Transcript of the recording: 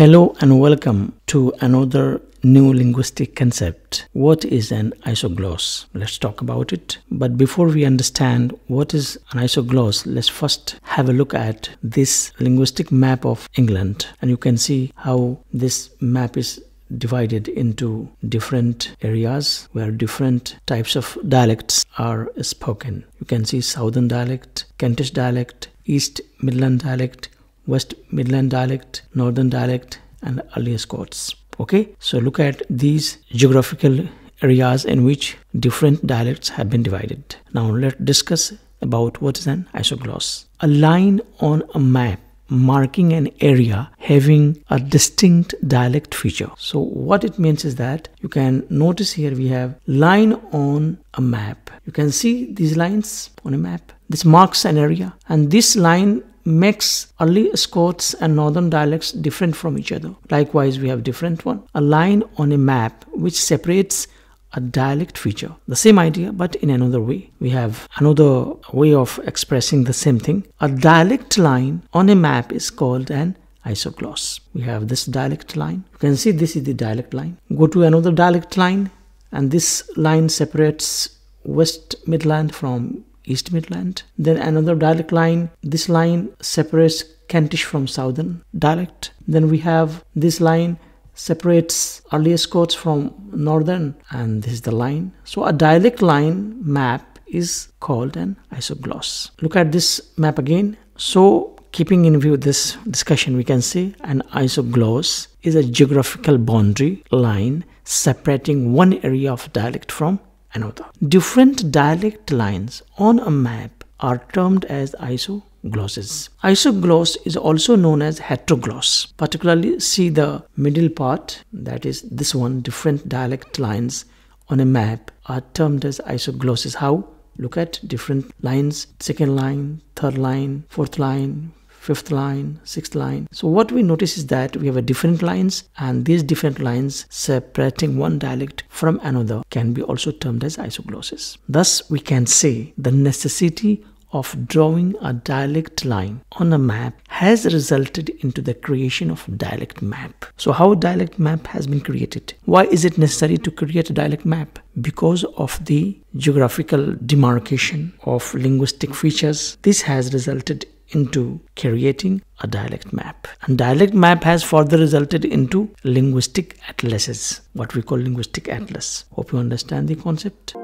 Hello and welcome to another new linguistic concept. What is an isogloss? Let's talk about it. But before we understand what is an isogloss, let's first have a look at this linguistic map of England. And you can see how this map is divided into different areas where different types of dialects are spoken. You can see Southern dialect, Kentish dialect, East Midland dialect, West Midland dialect, Northern dialect, and earlier Scots. Okay, so look at these geographical areas in which different dialects have been divided. Now let's discuss about what is an isogloss. A line on a map marking an area having a distinct dialect feature. So what it means is that you can notice here we have line on a map. You can see these lines on a map. This marks an area and this line makes early Scots and northern dialects different from each other. Likewise, we have different one. A line on a map which separates a dialect feature. The same idea, but in another way. We have another way of expressing the same thing. A dialect line on a map is called an isogloss. We have this dialect line. You can see this is the dialect line. Go to another dialect line, and this line separates West Midland from East Midland. Then another dialect line. This line separates Kentish from Southern dialect. Then we have this line separates earlier Scots from Northern, and this is the line. So a dialect line map is called an isogloss. Look at this map again. So keeping in view this discussion, we can say an isogloss is a geographical boundary line separating one area of dialect from another. Different dialect lines on a map are termed as isoglosses. Isogloss is also known as heterogloss. Particularly see the middle part that is this one different dialect lines on a map are termed as isoglosses. How? Look at different lines, second line, third line, fourth line, fifth line, sixth line. So what we notice is that we have a different lines and these different lines separating one dialect from another can be also termed as isoglosses. Thus we can say the necessity of drawing a dialect line on a map has resulted into the creation of dialect map. So how dialect map has been created? Why is it necessary to create a dialect map? Because of the geographical demarcation of linguistic features. This has resulted into creating a dialect map. And dialect map has further resulted into linguistic atlases, what we call linguistic atlas. Hope you understand the concept.